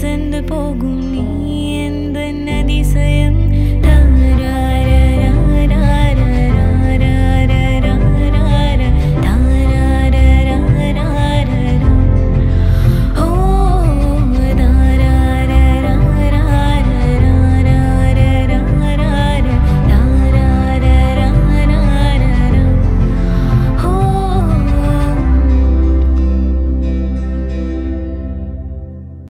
sen the Bogun